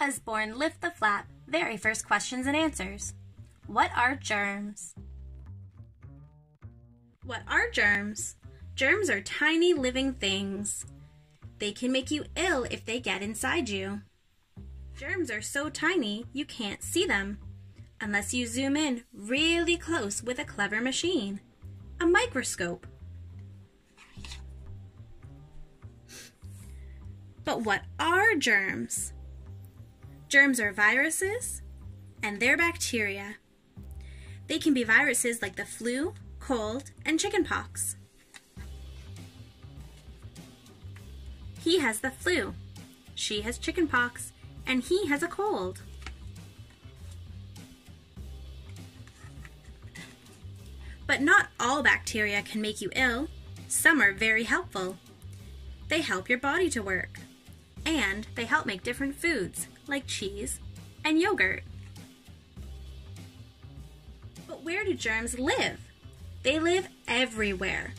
Usborne lift the flap, very first questions and answers. What are germs? What are germs? Germs are tiny living things. They can make you ill if they get inside you. Germs are so tiny you can't see them unless you zoom in really close with a clever machine, a microscope. But what are germs? Germs are viruses and they're bacteria. They can be viruses like the flu, cold, and chickenpox. He has the flu, she has chickenpox, and he has a cold. But not all bacteria can make you ill. Some are very helpful. They help your body to work. And they help make different foods, like cheese and yogurt. But where do germs live? They live everywhere.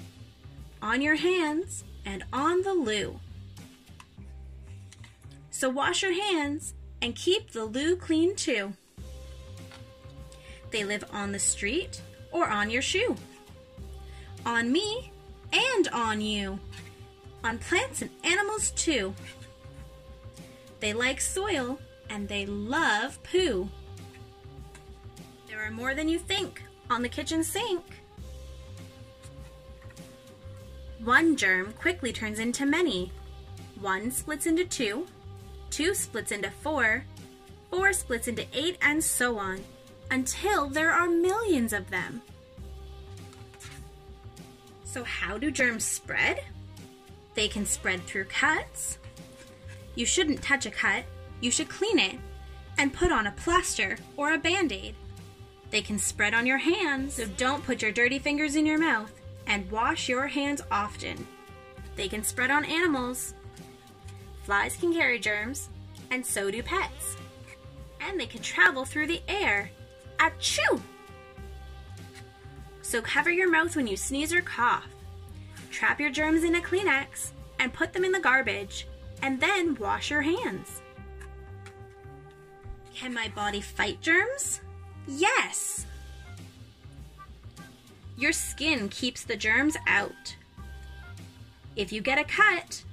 On your hands and on the loo. So wash your hands and keep the loo clean too. They live on the street or on your shoe. On me and on you. On plants and animals too. They like soil and they love poo. There are more than you think on the kitchen sink. One germ quickly turns into many. One splits into two, two splits into four, four splits into eight, and so on, until there are millions of them. So, how do germs spread? They can spread through cuts. You shouldn't touch a cut, you should clean it and put on a plaster or a band aid. They can spread on your hands, so don't put your dirty fingers in your mouth and wash your hands often. They can spread on animals. Flies can carry germs, and so do pets. And they can travel through the air. Achoo! So cover your mouth when you sneeze or cough. Trap your germs in a Kleenex and put them in the garbage, and then wash your hands. Can my body fight germs? Yes! Your skin keeps the germs out. If you get a cut,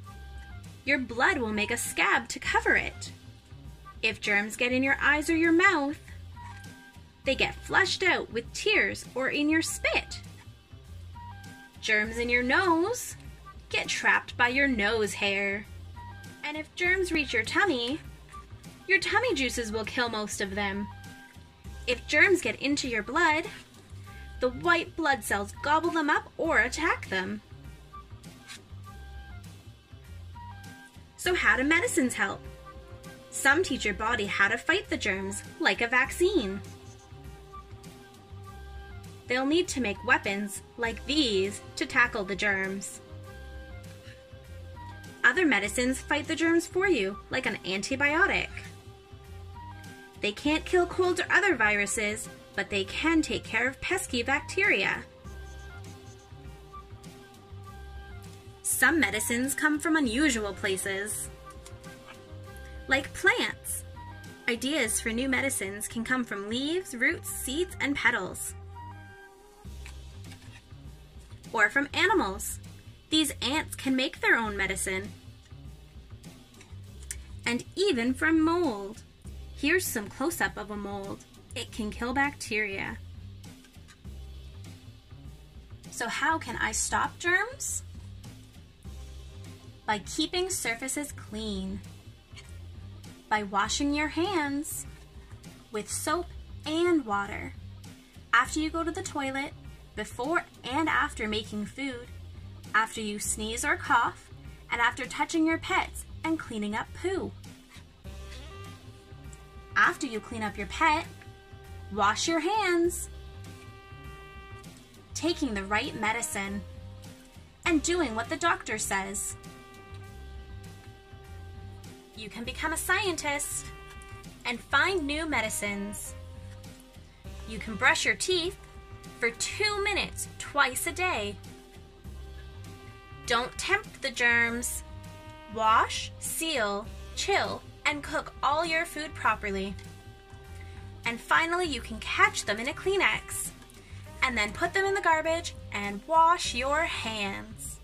your blood will make a scab to cover it. If germs get in your eyes or your mouth, they get flushed out with tears or in your spit. Germs in your nose get trapped by your nose hair. And if germs reach your tummy, your tummy juices will kill most of them. If germs get into your blood, the white blood cells gobble them up or attack them. So, how do medicines help? Some teach your body how to fight the germs, like a vaccine. They'll need to make weapons, like these, to tackle the germs. Other medicines fight the germs for you, like an antibiotic. They can't kill colds or other viruses, but they can take care of pesky bacteria. Some medicines come from unusual places, like plants. Ideas for new medicines can come from leaves, roots, seeds, and petals. Or from animals. These ants can make their own medicine. And even from mold. Here's some close-up of a mold. It can kill bacteria. So how can I stop germs? By keeping surfaces clean. By washing your hands with soap and water. After you go to the toilet, before and after making food, after you sneeze or cough, and after touching your pets and cleaning up poo. After you clean up your pet, wash your hands, taking the right medicine, and doing what the doctor says. You can become a scientist and find new medicines. You can brush your teeth for two minutes twice a day. Don't tempt the germs. Wash, seal, chill, and cook all your food properly. And finally, you can catch them in a Kleenex and then put them in the garbage and wash your hands.